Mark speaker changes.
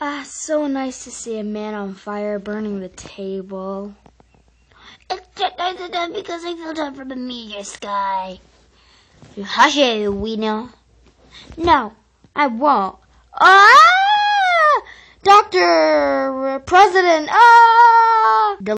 Speaker 1: Ah, so nice to see a man on fire burning the table.
Speaker 2: It's just nice enough because I fell down from the meteor sky.
Speaker 1: Hush it, you. No, I won't. Ah! Doctor, President, ah!